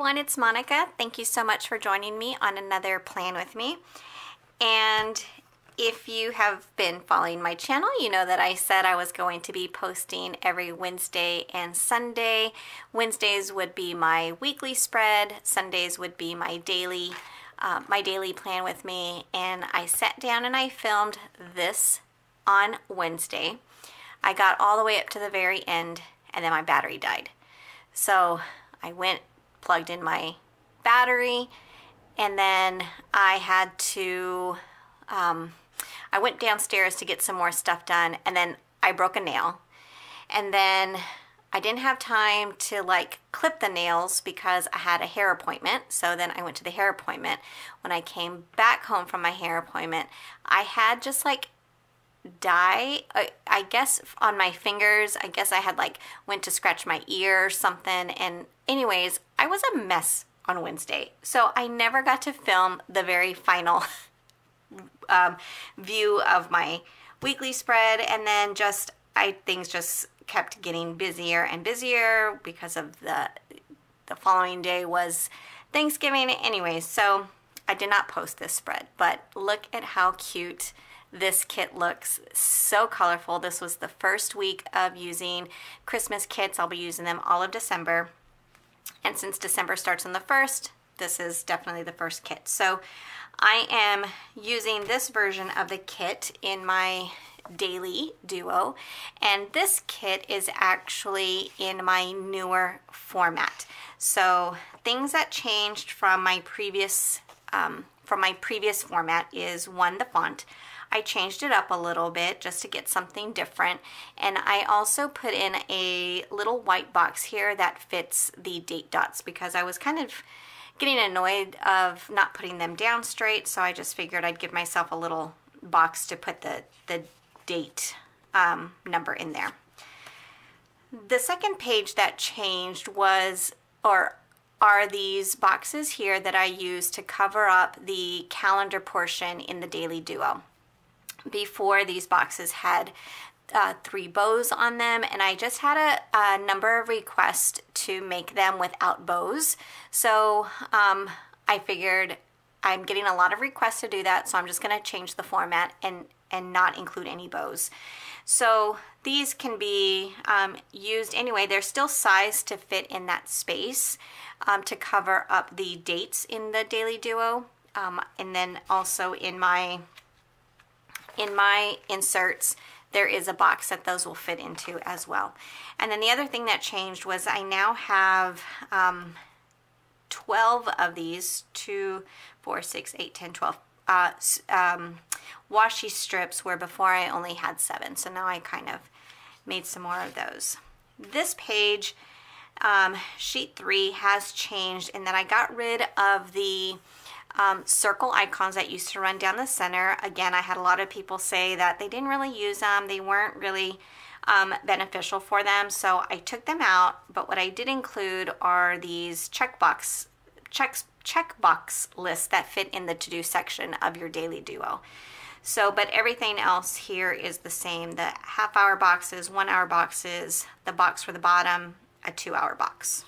everyone, it's Monica. Thank you so much for joining me on another plan with me. And if you have been following my channel, you know that I said I was going to be posting every Wednesday and Sunday. Wednesdays would be my weekly spread, Sundays would be my daily uh, my daily plan with me and I sat down and I filmed this on Wednesday. I got all the way up to the very end and then my battery died. So I went, plugged in my battery, and then I had to, um, I went downstairs to get some more stuff done, and then I broke a nail. And then I didn't have time to like clip the nails because I had a hair appointment. So then I went to the hair appointment. When I came back home from my hair appointment, I had just like dye I, I, guess on my fingers. I guess i had like went to scratch my ear or something. And anyways i was a mess on wednesday. So i never got to film the very final um, view of my weekly spread. And then just i things just kept getting busier and busier because of the the following day was thanksgiving. Anyways so i did not post this spread but look at how cute this kit looks so colorful. This was the first week of using Christmas kits. I'll be using them all of December. And since December starts on the 1st, this is definitely the first kit. So I am using this version of the kit in my daily duo and this kit is actually in my newer format so things that changed from my previous um, from my previous format is one the font I changed it up a little bit just to get something different. And I also put in a little white box here that fits the date dots because I was kind of getting annoyed of not putting them down straight. So I just figured I'd give myself a little box to put the, the date um, number in there. The second page that changed was, or are these boxes here that I use to cover up the calendar portion in the Daily Duo before these boxes had uh, three bows on them and I just had a, a, number of requests to make them without bows. So um, I figured I'm getting a lot of requests to do that so I'm just going to change the format and and not include any bows. So these can be um, used anyway. They're still sized to fit in that space um, to cover up the dates in the daily duo um, and then also in my in my inserts, there is a box that those will fit into as well. And then the other thing that changed was I now have um, 12 of these, 2, 4, 6, 8, 10, 12 uh, um, washi strips where before I only had 7. So now I kind of made some more of those. This page, um, sheet 3, has changed in that I got rid of the um, circle icons that used to run down the center. Again, I had a lot of people say that they didn't really use them. They weren't really um, beneficial for them. So I took them out. But what I did include are these checkbox checks checkbox lists that fit in the to-do section of your daily duo. So, but everything else here is the same. The half hour boxes, one hour boxes, the box for the bottom, a two hour box.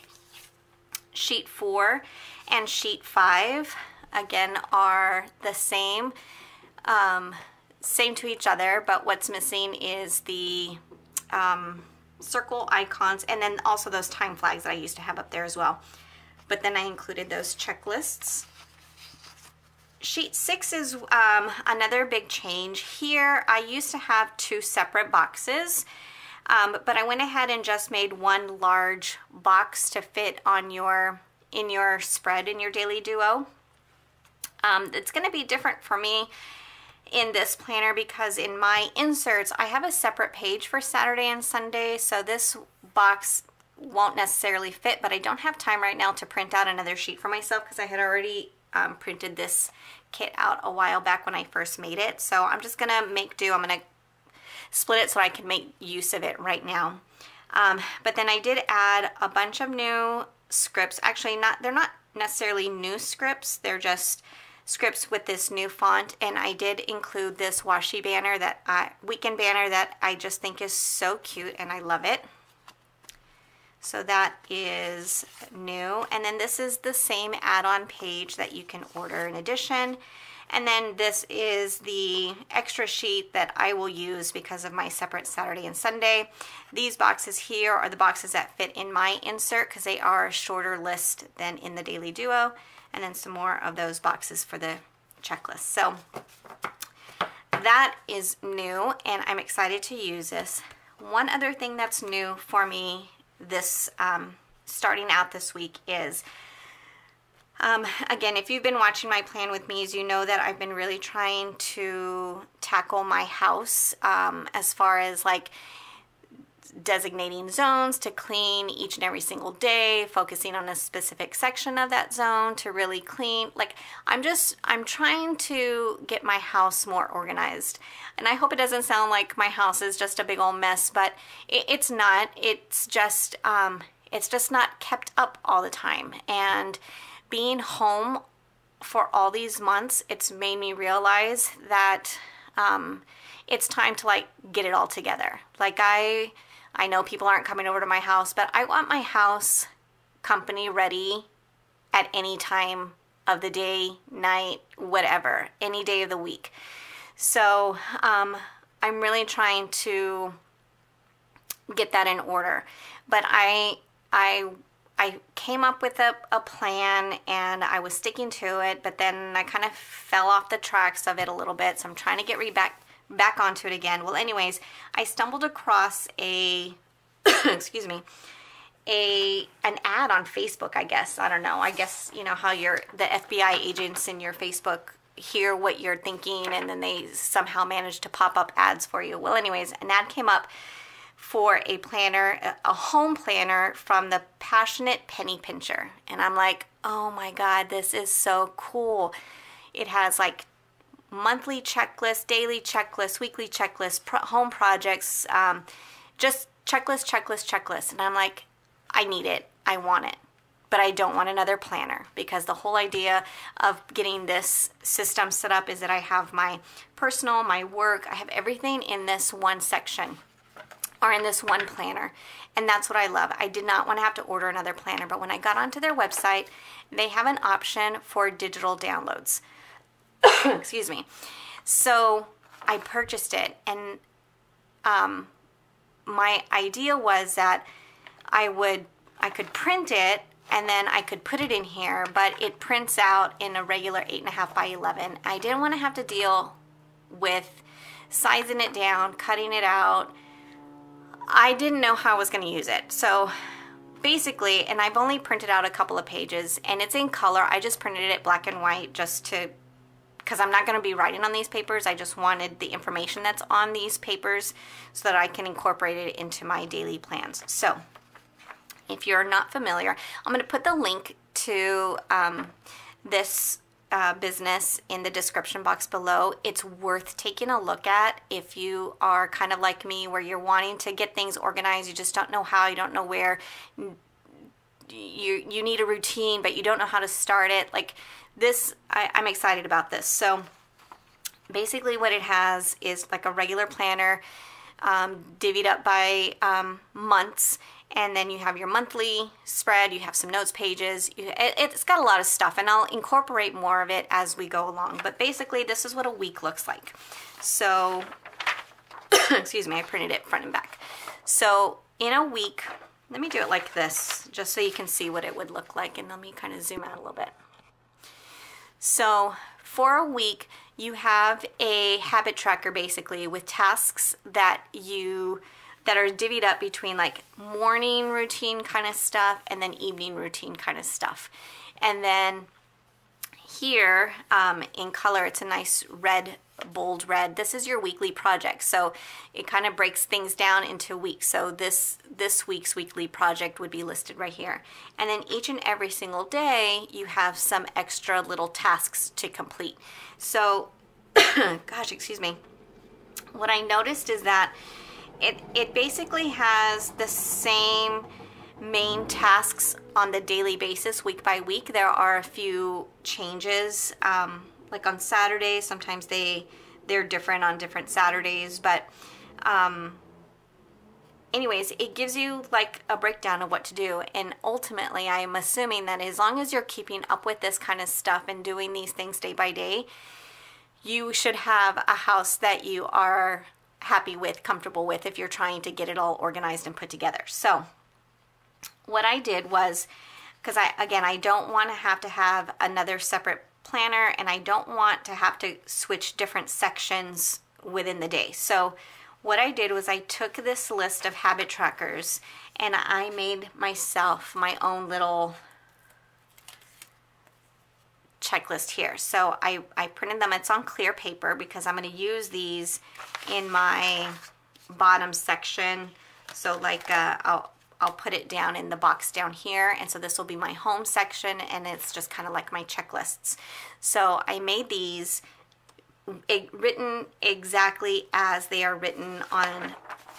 Sheet four and sheet five again are the same, um, same to each other, but what's missing is the um, circle icons and then also those time flags that I used to have up there as well. But then I included those checklists. Sheet six is um, another big change. Here, I used to have two separate boxes, um, but I went ahead and just made one large box to fit on your in your spread in your daily duo. Um, it's going to be different for me in this planner because in my inserts I have a separate page for Saturday and Sunday so this box won't necessarily fit but I don't have time right now to print out another sheet for myself because I had already um, printed this kit out a while back when I first made it. So I'm just gonna make do. I'm gonna split it so I can make use of it right now. Um, but then I did add a bunch of new scripts. Actually not they're not necessarily new scripts. They're just scripts with this new font and I did include this washi banner that I, weekend banner that I just think is so cute and I love it. So that is new. And then this is the same add-on page that you can order in addition. And then this is the extra sheet that I will use because of my separate Saturday and Sunday. These boxes here are the boxes that fit in my insert because they are a shorter list than in the Daily Duo. And then some more of those boxes for the checklist. So that is new and I'm excited to use this. One other thing that's new for me this um, starting out this week is um, again, if you've been watching my plan with me, as you know that I've been really trying to tackle my house um, as far as like designating zones to clean each and every single day, focusing on a specific section of that zone to really clean. Like I'm just, I'm trying to get my house more organized. And I hope it doesn't sound like my house is just a big old mess, but it, it's not. It's just, um, it's just not kept up all the time. And being home for all these months, it's made me realize that um, it's time to like get it all together. Like I, I know people aren't coming over to my house, but I want my house company ready at any time of the day, night, whatever, any day of the week. So um, I'm really trying to get that in order. But I, I, I came up with a, a plan and I was sticking to it, but then I kind of fell off the tracks of it a little bit. So I'm trying to get re back back onto it again. Well, anyways, I stumbled across a, excuse me, a an ad on Facebook. I guess I don't know. I guess you know how your the FBI agents in your Facebook hear what you're thinking, and then they somehow manage to pop up ads for you. Well, anyways, an ad came up for a planner, a home planner from the Passionate Penny Pincher, and I'm like, oh my god, this is so cool. It has like monthly checklist, daily checklist, weekly checklist, pro- home projects, um, just checklist, checklist, checklist. And I'm like, I need it. I want it. But I don't want another planner because the whole idea of getting this system set up is that I have my personal, my work, I have everything in this one section or in this one planner. And that's what I love. I did not want to have to order another planner, but when I got onto their website, they have an option for digital downloads. excuse me. So I purchased it, and um, my idea was that I would I could print it and then I could put it in here, but it prints out in a regular eight and a half by eleven. I didn't want to have to deal with sizing it down, cutting it out. I didn't know how I was going to use it, so basically, and I've only printed out a couple of pages, and it's in color. I just printed it black and white just to because I'm not going to be writing on these papers. I just wanted the information that's on these papers so that I can incorporate it into my daily plans. So if you're not familiar, I'm going to put the link to um, this uh, business in the description box below. It's worth taking a look at if you are kind of like me where you're wanting to get things organized, you just don't know how, you don't know where, you, you need a routine, but you don't know how to start it. Like this, I, I'm excited about this. So basically what it has is like a regular planner um, divvied up by um, months. And then you have your monthly spread you have some notes pages you, it, has got a lot of stuff and i'll incorporate more of it as we go along. But basically this is what a week looks like. So excuse me i printed it front and back. So in a week let me do it like this just so you can see what it would look like and let me kind of zoom out a little bit so for a week, you have a habit tracker basically with tasks that you that are divvied up between like morning routine kind of stuff and then evening routine kind of stuff. And then here um, in color, it's a nice red bold red. This is your weekly project. So it kind of breaks things down into weeks. So this, this week's weekly project would be listed right here. And then each and every single day, you have some extra little tasks to complete. So, gosh, excuse me. What I noticed is that it, it basically has the same main tasks on the daily basis, week by week. There are a few changes. Um, like on Saturdays. Sometimes they they're different on different Saturdays, but um, anyways, it gives you like a breakdown of what to do. And ultimately, I'm assuming that as long as you're keeping up with this kind of stuff and doing these things day by day, you should have a house that you are happy with, comfortable with if you're trying to get it all organized and put together. So, what I did was because I again, I don't want to have to have another separate planner and I don't want to have to switch different sections within the day. So, what I did was I took this list of habit trackers and I made myself my own little checklist here. So I, I printed them. It's on clear paper because I'm going to use these in my bottom section. So like uh, I'll, I'll put it down in the box down here. And so this will be my home section and it's just kind of like my checklists. So I made these written exactly as they are written on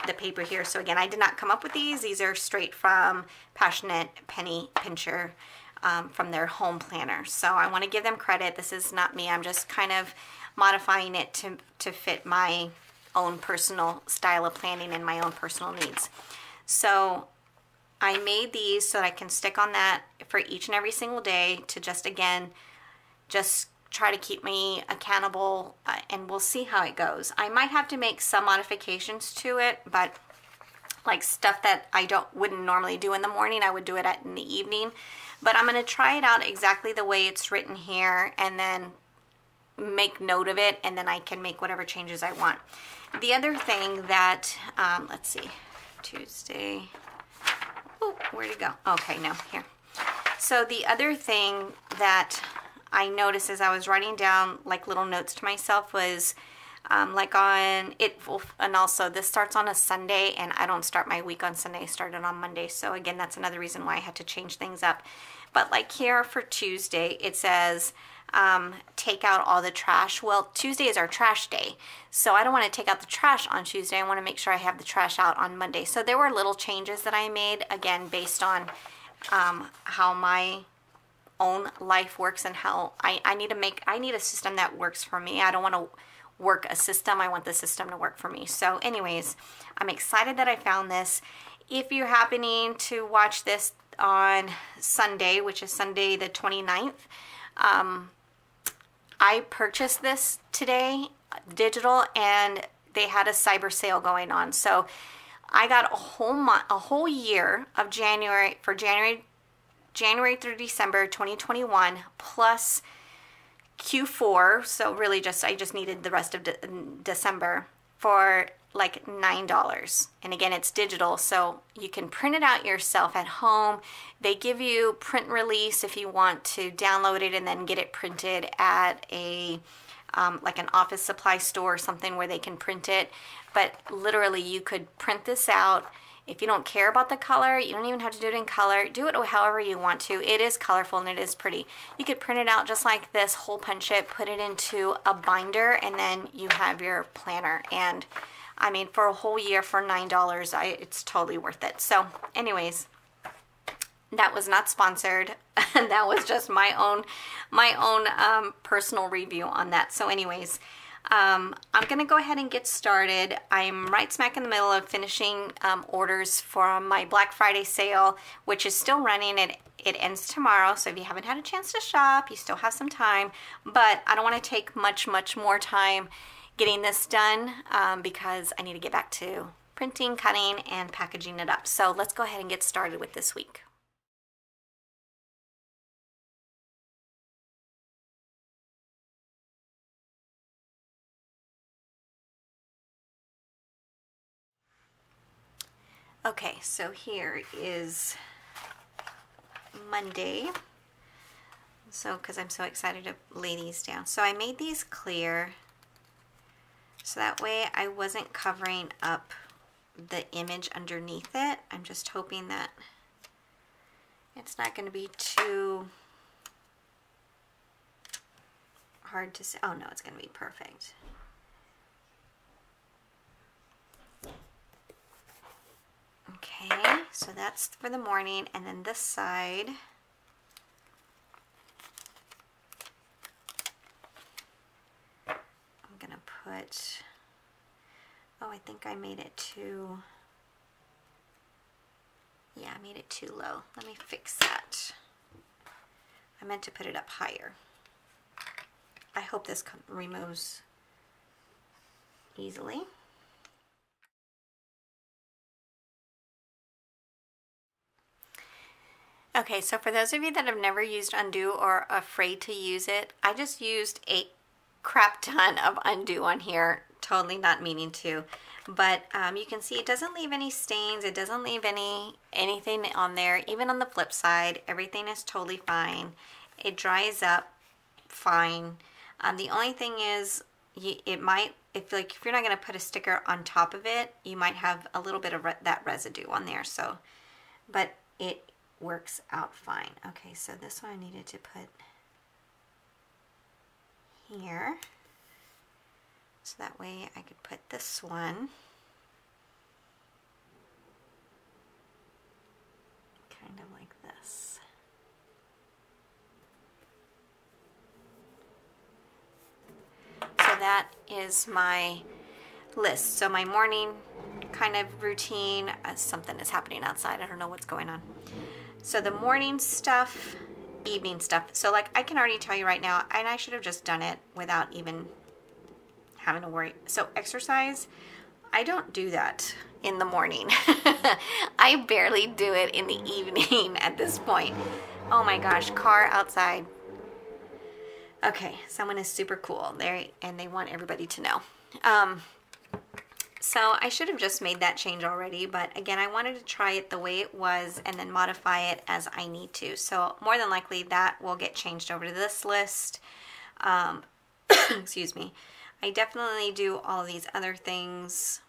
the paper here. So again, I did not come up with these. These are straight from Passionate Penny Pincher um, from their home planner. So I want to give them credit. This is not me. I'm just kind of modifying it to, to fit my own personal style of planning and my own personal needs. So I made these so that I can stick on that for each and every single day to just, again, just try to keep me accountable uh, and we'll see how it goes. I might have to make some modifications to it, but like stuff that I don't wouldn't normally do in the morning, I would do it at, in the evening. But I'm going to try it out exactly the way it's written here and then make note of it and then I can make whatever changes I want. The other thing that, um, let's see, Tuesday, oh, where'd it go? Okay, no, here. So the other thing that I noticed as I was writing down like little notes to myself was um, like on it and also this starts on a Sunday and I don't start my week on Sunday I started on Monday so again that's another reason why I had to change things up but like here for Tuesday it says um, take out all the trash well Tuesday is our trash day so I don't want to take out the trash on Tuesday I want to make sure I have the trash out on Monday so there were little changes that I made again based on um, how my own life works and how I, I need to make I need a system that works for me I don't want to work a system. I want the system to work for me. So anyways, I'm excited that I found this. If you're happening to watch this on Sunday, which is Sunday the 29th, um, I purchased this today, digital, and they had a cyber sale going on. So I got a whole month, a whole year of January for January, January through December 2021, plus Q4, so really just I just needed the rest of de- December for like $9. And again, it's digital, so you can print it out yourself at home. They give you print release if you want to download it and then get it printed at a um, like an office supply store or something where they can print it. But literally, you could print this out if you don't care about the color, you don't even have to do it in color. Do it however you want to. It is colorful and it is pretty. You could print it out just like this, hole punch it, put it into a binder, and then you have your planner. And I mean, for a whole year for $9, I, it's totally worth it. So anyways, that was not sponsored. that was just my own, my own um, personal review on that. So anyways, um, I'm going to go ahead and get started. I'm right smack in the middle of finishing um, orders for my Black Friday sale, which is still running. It, it ends tomorrow, so if you haven't had a chance to shop, you still have some time. But I don't want to take much, much more time getting this done um, because I need to get back to printing, cutting, and packaging it up. So let's go ahead and get started with this week. Okay, so here is Monday. So, because I'm so excited to lay these down. So I made these clear so that way I wasn't covering up the image underneath it. I'm just hoping that it's not going to be too hard to see. Oh no, it's going to be perfect. Okay, so that's for the morning. And then this side, I'm going to put, oh, I think I made it too, yeah, I made it too low. Let me fix that. I meant to put it up higher. I hope this removes easily. Okay, so for those of you that have never used Un-du or afraid to use it, I just used a crap ton of Un-du on here, totally not meaning to. But um, you can see it doesn't leave any stains, it doesn't leave any anything on there. Even on the flip side, everything is totally fine. It dries up fine. Um, the only thing is, you, it might, if like if you're not going to put a sticker on top of it, you might have a little bit of re that residue on there. So, but it works out fine. Okay, so this one I needed to put here. So that way I could put this one kind of like this. So that is my list. So my morning kind of routine, uh, something is happening outside. I don't know what's going on. So the morning stuff, evening stuff. So like I can already tell you right now, and I should have just done it without even having to worry. So exercise, I don't do that in the morning. I barely do it in the evening at this point. Oh my gosh, car outside. Okay, someone is super cool there and they want everybody to know. Um, so I should have just made that change already, but again, I wanted to try it the way it was and then modify it as I need to. So more than likely that will get changed over to this list. Um, excuse me. I definitely do all these other things,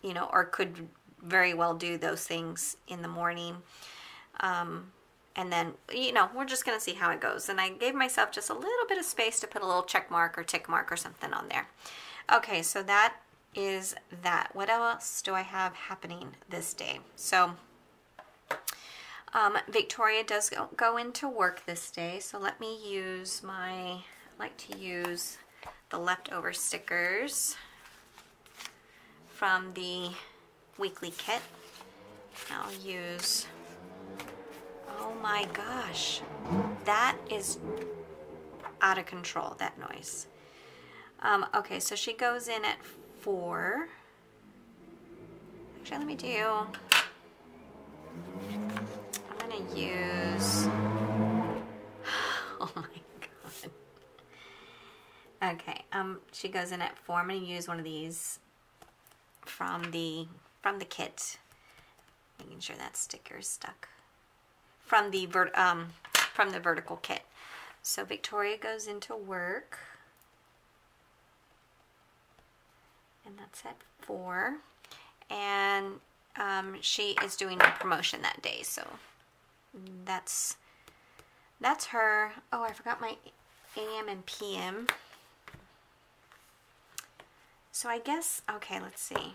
you know, or could very well do those things in the morning. Um, and then, you know, we're just going to see how it goes. And I gave myself just a little bit of space to put a little check mark or tick mark or something on there. Okay, so that is that. What else do I have happening this day? So, um, Victoria does go, go into work this day. So let me use my, I like to use the leftover stickers from the weekly kit. I'll use, oh my gosh, that is out of control, that noise. Um, okay, so she goes in at four. Actually, let me do, I'm gonna use, oh my God. Okay, um, she goes in at four. I'm to use one of these from the from the kit. Making sure that sticker is stuck from the vert um from the vertical kit. So Victoria goes into work, and that's at four, and um, she is doing a promotion that day. So that's that's her. Oh, I forgot my AM and PM. So I guess, okay, let's see.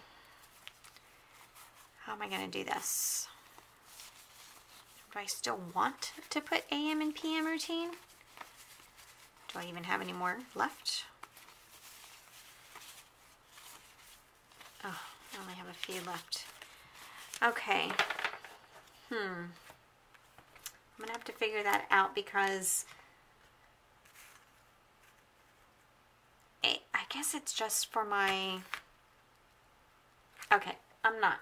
How am I going to do this? Do I still want to put AM and PM routine? Do I even have any more left? Oh, I only have a few left. Okay. Hmm. I'm going to have to figure that out because it, I guess it's just for my, okay, I'm not,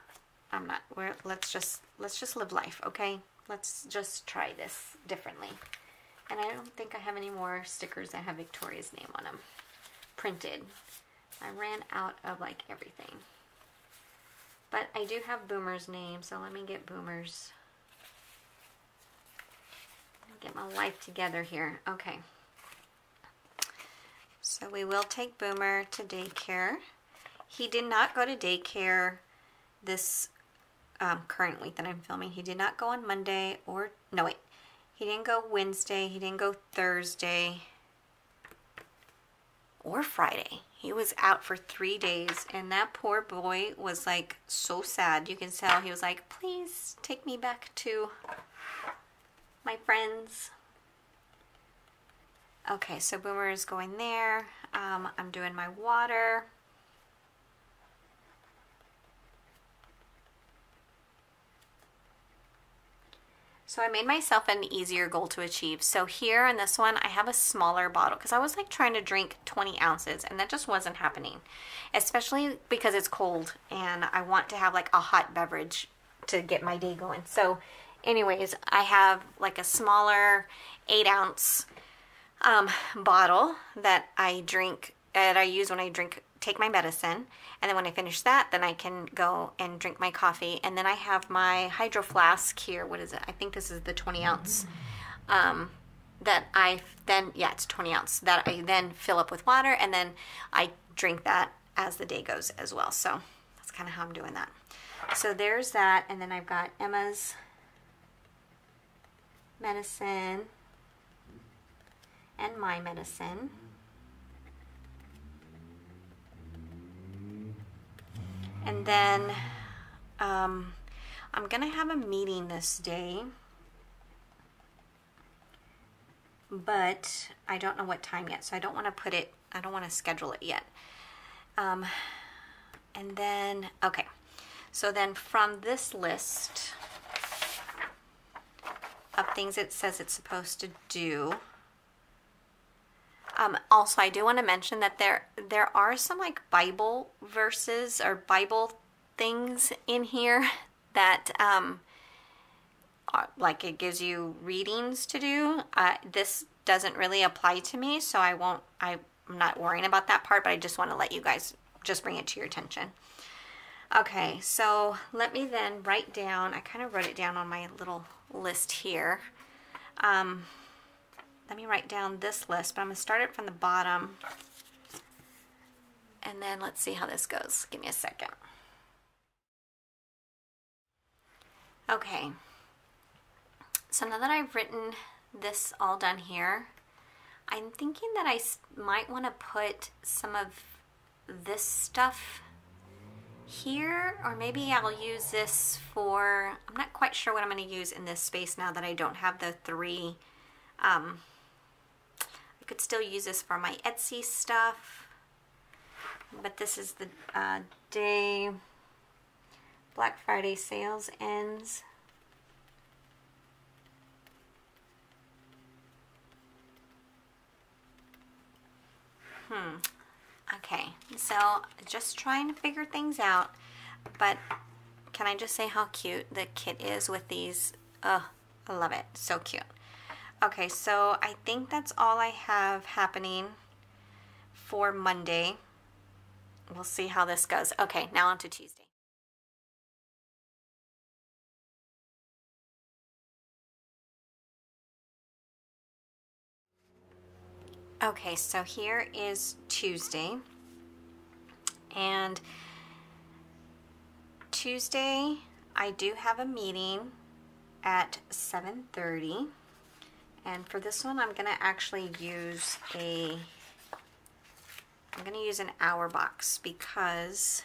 I'm not, we're, let's just, let's just live life, okay? Let's just try this differently. And I don't think I have any more stickers that have Victoria's name on them printed. I ran out of like everything. But I do have Boomer's name, so let me get Boomer's. Get my life together here. Okay. So we will take Boomer to daycare. He did not go to daycare this um, current week that I'm filming. He did not go on Monday or, no wait, he didn't go Wednesday, he didn't go Thursday or Friday. He was out for three days and that poor boy was like so sad. You can tell he was like, please take me back to my friends. Okay, so Boomer is going there. Um, I'm doing my water. So I made myself an easier goal to achieve. So here in this one, I have a smaller bottle because I was like trying to drink 20 ounces and that just wasn't happening, especially because it's cold and I want to have like a hot beverage to get my day going. So anyways, I have like a smaller eight ounce um, bottle that I drink, that I use when I drink, take my medicine. And then when I finish that, then I can go and drink my coffee. And then I have my hydro flask here. What is it? I think this is the 20 ounce. Um, that I then, yeah, it's 20 ounce. That I then fill up with water and then I drink that as the day goes as well. So that's kind of how I'm doing that. So there's that. And then I've got Emma's medicine and my medicine. And then um, I'm going to have a meeting this day. But I don't know what time yet, so I don't want to put it, I don't want to schedule it yet. Um, and then, okay. So then from this list of things it says it's supposed to do, um, also, I do want to mention that there there are some like Bible verses or Bible things in here that um, are, like it gives you readings to do. Uh, this doesn't really apply to me, so I won't. I'm not worrying about that part, but I just want to let you guys just bring it to your attention. Okay, so let me then write down. I kind of wrote it down on my little list here. Um, let me write down this list, but I'm going to start it from the bottom. And then let's see how this goes. Give me a second. Okay. So now that I've written this all done here, I'm thinking that I might want to put some of this stuff here, or maybe I'll use this for, I'm not quite sure what I'm going to use in this space now that I don't have the three um, I could still use this for my Etsy stuff. But this is the uh, day Black Friday sales ends. Hmm. Okay, so just trying to figure things out. But can I just say how cute the kit is with these? Oh, I love it. So cute. Okay, so I think that's all I have happening for Monday. We'll see how this goes. Okay, now on to Tuesday. Okay, so here is Tuesday. And Tuesday, I do have a meeting at 7.30. And for this one, I'm going to actually use a, I'm going to use an hour box because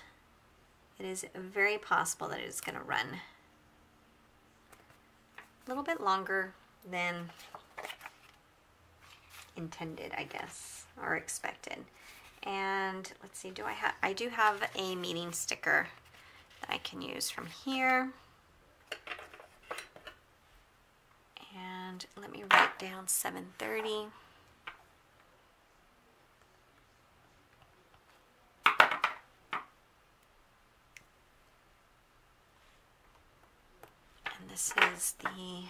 it is very possible that it's going to run a little bit longer than intended, I guess, or expected. And let's see, do I have, I do have a meeting sticker that I can use from here. And let me write down 7.30. And this is the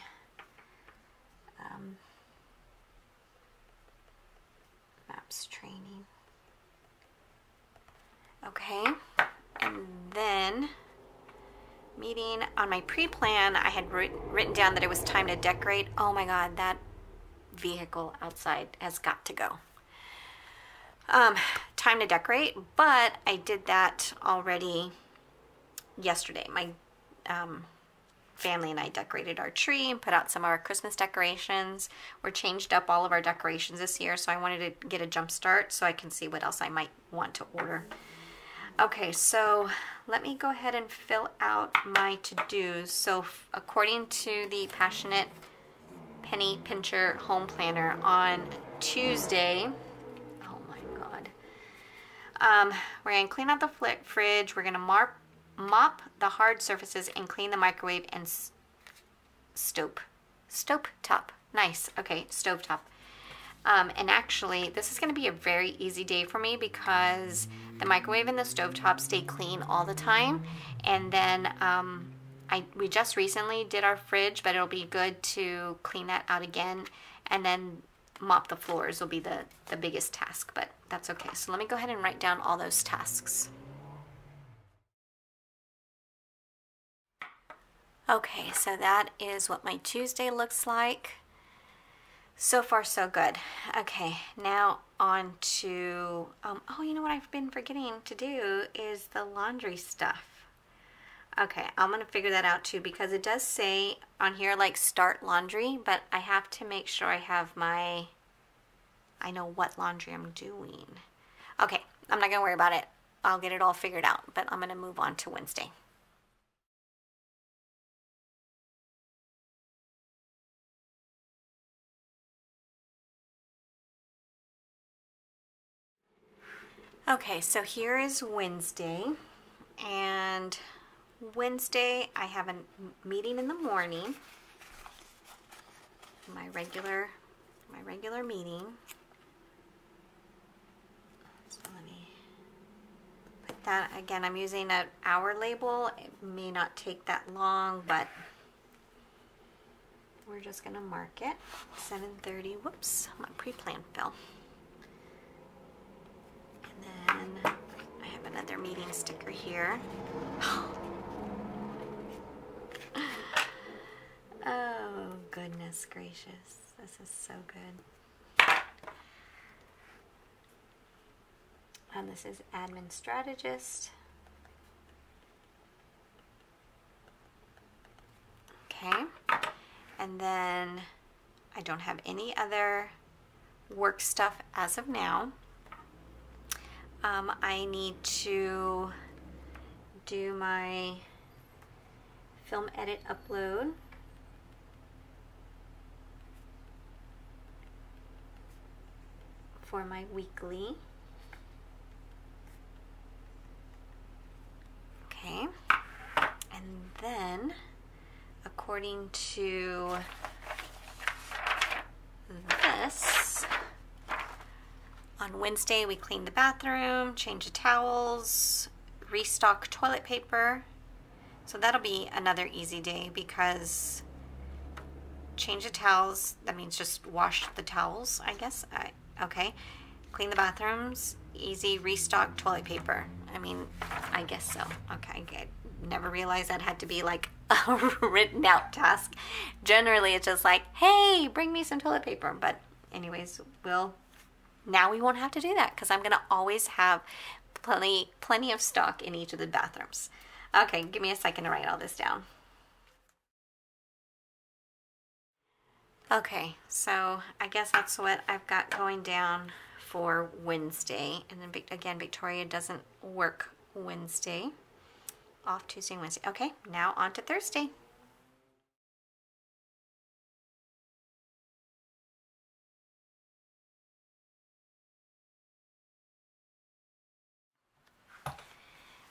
um, MAPS training. Okay, and then meeting. On my pre-plan, I had written down that it was time to decorate. Oh my God, that vehicle outside has got to go. Um, time to decorate, but I did that already yesterday. My um, family and I decorated our tree and put out some of our Christmas decorations. We're changed up all of our decorations this year, so I wanted to get a jump start so I can see what else I might want to order. Okay, so let me go ahead and fill out my to-dos. So according to the Passionate Penny Pincher Home Planner on Tuesday, oh my God, um, we're gonna clean out the fridge, we're gonna mop the hard surfaces and clean the microwave and stove. stove top. Nice. Okay, stove top. Um, and actually, this is going to be a very easy day for me because the microwave and the stove top stay clean all the time. And then um, I we just recently did our fridge, but it'll be good to clean that out again. And then mop the floors will be the, the biggest task, but that's okay. So let me go ahead and write down all those tasks. Okay, so that is what my Tuesday looks like. So far, so good. Okay, now on to, um, oh, you know what I've been forgetting to do is the laundry stuff. Okay, I'm going to figure that out too because it does say on here like start laundry, but I have to make sure I have my, I know what laundry I'm doing. Okay, I'm not going to worry about it. I'll get it all figured out, but I'm going to move on to Wednesday. Okay, so here is Wednesday, and Wednesday I have a meeting in the morning, my regular, my regular meeting. So let me put that, again, I'm using an hour label. It may not take that long, but we're just gonna mark it, 7.30, whoops, my pre-plan fell. And then I have another meeting sticker here. oh, goodness gracious. This is so good. And this is admin strategist. Okay. And then I don't have any other work stuff as of now. Um, I need to do my film edit upload. for my weekly. Okay. And then, according to this, on Wednesday, we clean the bathroom, change the towels, restock toilet paper. So that'll be another easy day because change the towels, that means just wash the towels, I guess. I, okay. Clean the bathrooms, easy, restock toilet paper. I mean, I guess so. Okay, good. Never realized that had to be like a written out task. Generally, it's just like, hey, bring me some toilet paper. But, anyways, we'll now we won't have to do that because I'm going to always have plenty, plenty of stock in each of the bathrooms. Okay, give me a second to write all this down. Okay, so I guess that's what I've got going down for Wednesday. And then again, Victoria doesn't work Wednesday. Off Tuesday Wednesday. Okay, now on to Thursday.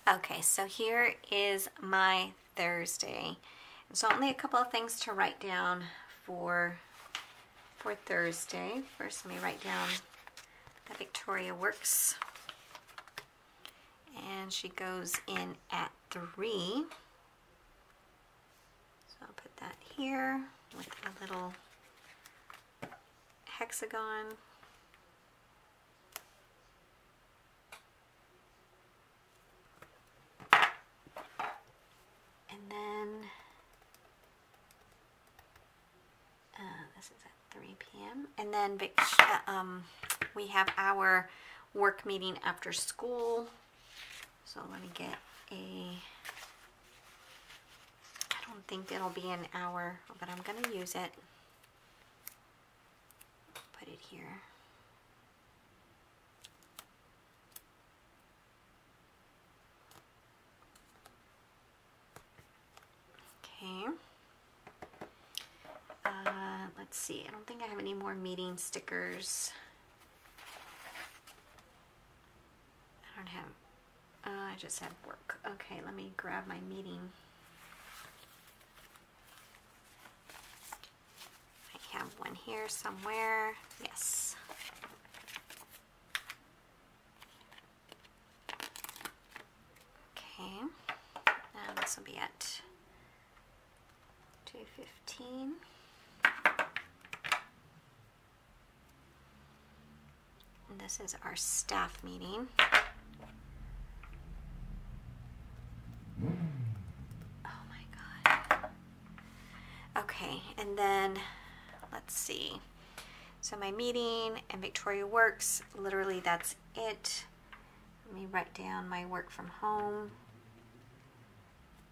Okay, so here is my Thursday. So only a couple of things to write down for for Thursday. First, let me write down that Victoria works. And she goes in at 3. So I'll put that here with a little hexagon. And then uh, this is at 3 p.m. And then uh, um, we have our work meeting after school. So let me get a, I don't think it'll be an hour, but I'm going to use it. Put it here. Okay. Uh, let's see. I don't think I have any more meeting stickers. I don't have. Uh, I just have work. Okay, let me grab my meeting. I have one here somewhere. Yes. Okay, and this will be at 215. This is our staff meeting. Oh my God. Okay, and then let's see. So my meeting and Victoria Works, literally that's it. Let me write down my work from home.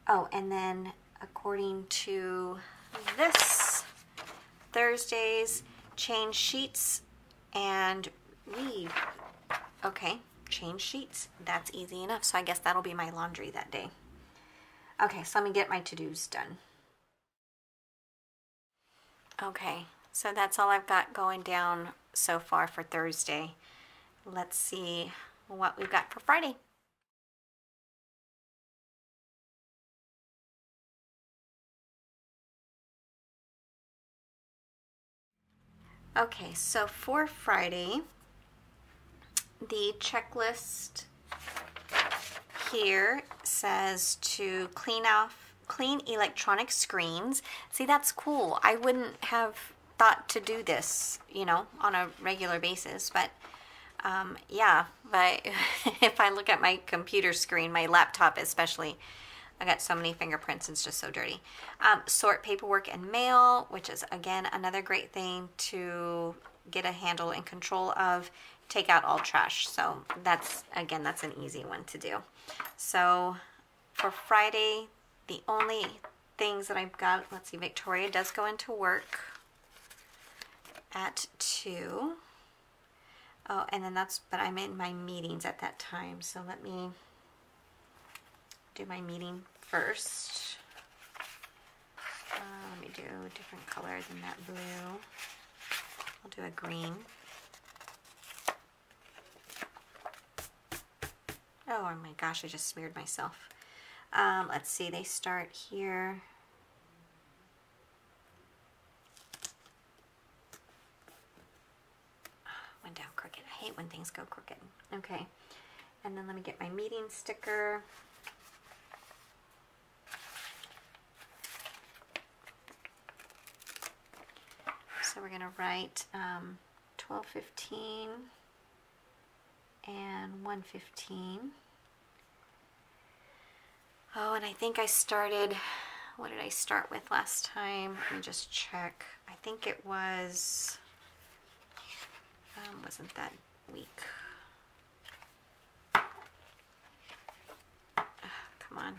Oh, and then according to this, Thursdays, change sheets and read. Okay, change sheets. That's easy enough. So I guess that'll be my laundry that day. Okay, so let me get my to-dos done. Okay, so that's all I've got going down so far for Thursday. Let's see what we've got for Friday. Okay, so for Friday, the checklist here says to clean off clean electronic screens. See, that's cool. I wouldn't have thought to do this, you know, on a regular basis, but um, yeah, but if I look at my computer screen, my laptop especially, I got so many fingerprints, it's just so dirty. Um, sort paperwork and mail, which is again another great thing to get a handle and control of. Take out all trash. So that's again, that's an easy one to do. So for Friday, the only things that I've got, let's see, Victoria does go into work at 2. Oh, and then that's, but I'm in my meetings at that time. So let me do my meeting first. Uh, let me do a different color than that blue. I'll do a green. Oh, oh my gosh, I just smeared myself. Um, let's see, they start here. Went down crooked. I hate when things go crooked. Okay, and then let me get my meeting sticker. So we're going to write um, 1215 and 115. Oh, and I think I started, what did I start with last time? Let me just check. I think it was, um, wasn't that week. come on.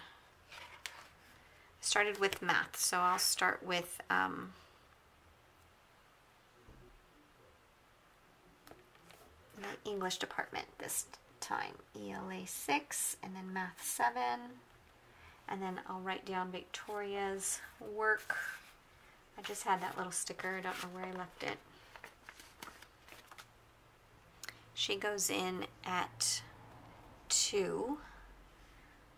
Started with math, so I'll start with um, English department this time. ELA 6 and then Math 7. And then I'll write down Victoria's work. I just had that little sticker. I don't know where I left it. She goes in at 2.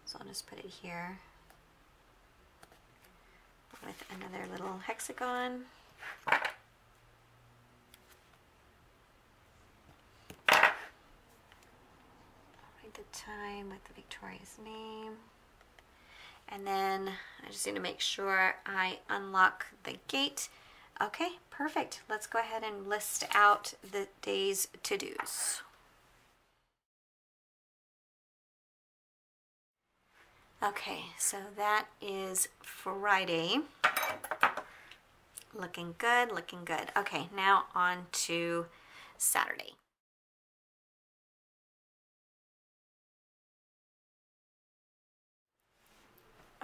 So I'll just put it here with another little hexagon. Time with the Victoria's name. And then I just need to make sure I unlock the gate. Okay, perfect. Let's go ahead and list out the day's to-dos. Okay, so that is Friday. Looking good, looking good. Okay, now on to Saturday.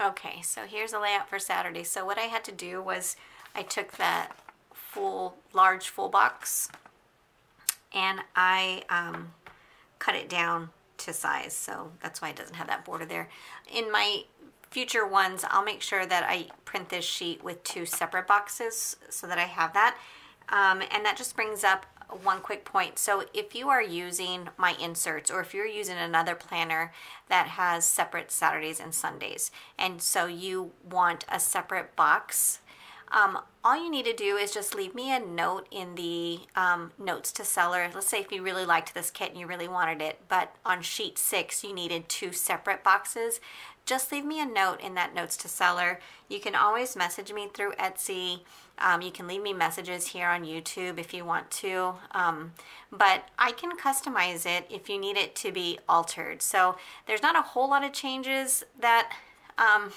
Okay, so here's a layout for Saturday. So what I had to do was I took that full, large full box and I um, cut it down to size. So that's why it doesn't have that border there. In my future ones, I'll make sure that I print this sheet with two separate boxes so that I have that. Um, and that just brings up one quick point. So if you are using my inserts or if you're using another planner that has separate Saturdays and Sundays, and so you want a separate box, Um, all you need to do is just leave me a note in the um, notes to seller. Let's say if you really liked this kit and you really wanted it, but on sheet six you needed two separate boxes, just leave me a note in that notes to seller. You can always message me through Etsy. Um, you can leave me messages here on YouTube if you want to, um, but I can customize it if you need it to be altered. So there's not a whole lot of changes that um,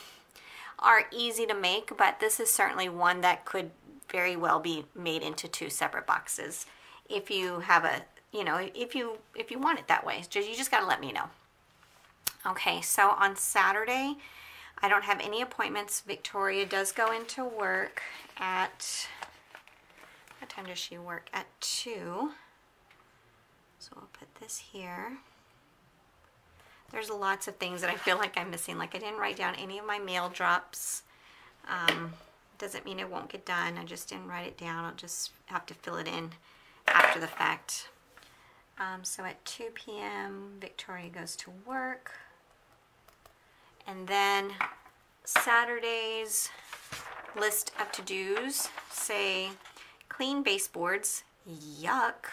are easy to make, but this is certainly one that could very well be made into two separate boxes if you have a, you know, if you if you want it that way. Just you just got to let me know. Okay, so on Saturday, I don't have any appointments. Victoria does go into work at, what time does she work? At 2. So we'll put this here. There's lots of things that I feel like I'm missing. Like I didn't write down any of my mail drops. Um, doesn't mean it won't get done. I just didn't write it down. I'll just have to fill it in after the fact. Um, so at 2 p.m., Victoria goes to work. And then Saturday's list of to-dos say clean baseboards. Yuck.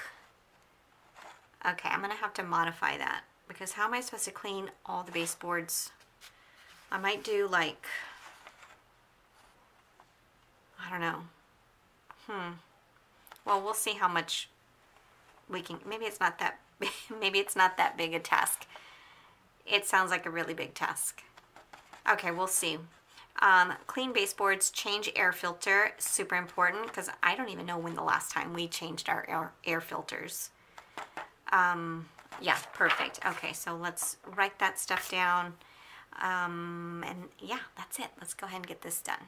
Okay, I'm to have to modify that because how am I supposed to clean all the baseboards? I might do like, I don't know. Hmm. Well, we'll see how much we can, maybe it's not that, maybe it's not that big a task. It sounds like a really big task. Okay, we'll see. Um, clean baseboards, change air filter, super important because I don't even know when the last time we changed our air, air filters. Um, yeah, perfect. Okay, so let's write that stuff down. Um, and yeah, that's it. Let's go ahead and get this done.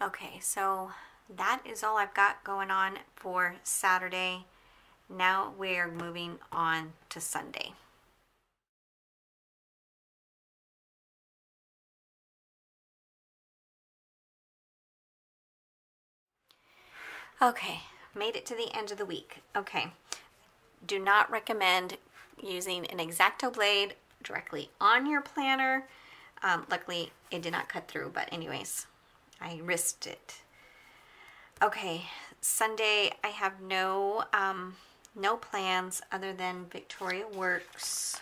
Okay, so that is all I've got going on for Saturday. Now we're moving on to Sunday. Okay, made it to the end of the week. Okay, do not recommend using an X-Acto blade directly on your planner. Um, luckily, it did not cut through, but anyways, I risked it. Okay, Sunday I have no um, no plans other than Victoria Works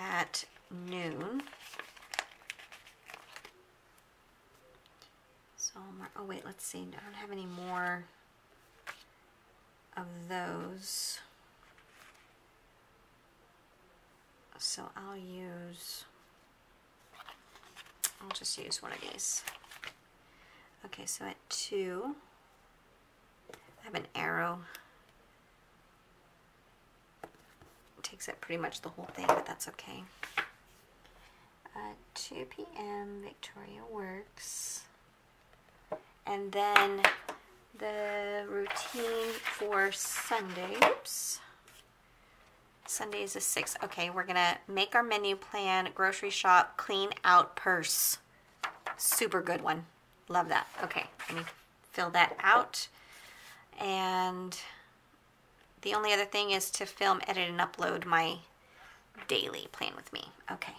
at noon. Oh, oh wait, let's see. I don't have any more of those. So I'll use, I'll just use one of these. Okay, so at two, I have an arrow. It takes up pretty much the whole thing, but that's okay. At 2 p.m., Victoria works. And then the routine for Sunday, oops. Sunday is the 6th. Okay, we're gonna make our menu plan, grocery shop, clean out purse. Super good one. Love that. Okay, let me fill that out. And the only other thing is to film, edit, and upload my daily plan with me. Okay.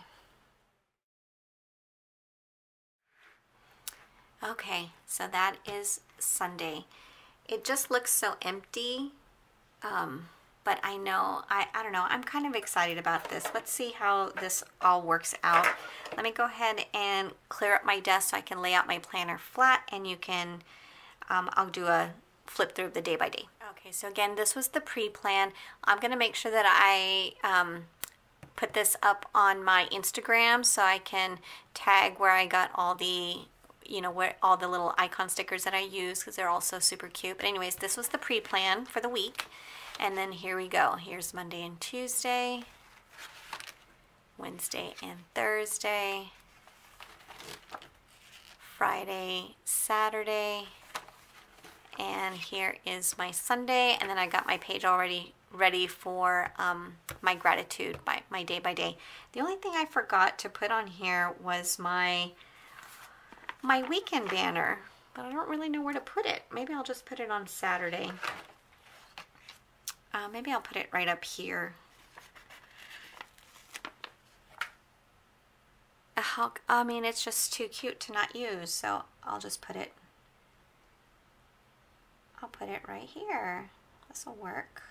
Okay, so that is Sunday. It just looks so empty, um, but I know, I, I don't know, I'm kind of excited about this. Let's see how this all works out. Let me go ahead and clear up my desk so I can lay out my planner flat and you can, um, I'll do a flip through of the day by day. Okay, so again, this was the pre-plan. I'm going to make sure that I um, put this up on my Instagram so I can tag where I got all the you know, where all the little icon stickers that I use because they're also super cute. But anyways, this was the pre-plan for the week. And then here we go. Here's Monday and Tuesday, Wednesday and Thursday, Friday, Saturday, and here is my Sunday. And then I got my page already ready for um, my gratitude, by my day by day. The only thing I forgot to put on here was my my weekend banner, but I don't really know where to put it. Maybe I'll just put it on Saturday. Uh, maybe I'll put it right up here. how, I mean, it's just too cute to not use. So I'll just put it, I'll put it right here. This will work.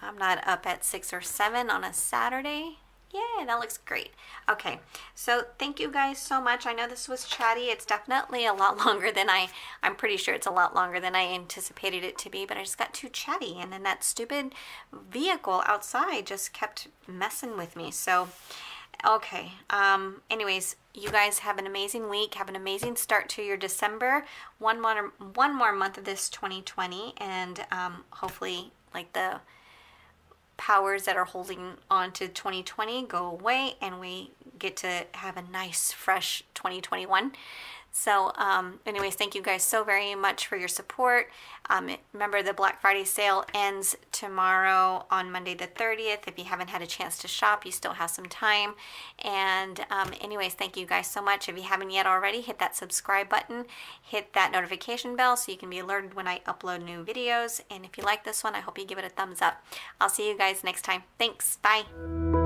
I'm not up at six or seven on a Saturday. Yeah, that looks great. Okay, so thank you guys so much. I know this was chatty. It's definitely a lot longer than I, I'm pretty sure it's a lot longer than I anticipated it to be, but I just got too chatty. And then that stupid vehicle outside just kept messing with me. So, okay. Um, anyways, you guys have an amazing week. Have an amazing start to your December. One more, one more month of this 2020. And um, hopefully, like the powers that are holding on to 2020 go away and we get to have a nice fresh 2021 so, um, anyways, thank you guys so very much for your support. Um, remember, the Black Friday sale ends tomorrow on Monday the 30th. If you haven't had a chance to shop, you still have some time. And, um, anyways, thank you guys so much. If you haven't yet already, hit that subscribe button, hit that notification bell so you can be alerted when I upload new videos. And if you like this one, I hope you give it a thumbs up. I'll see you guys next time. Thanks. Bye.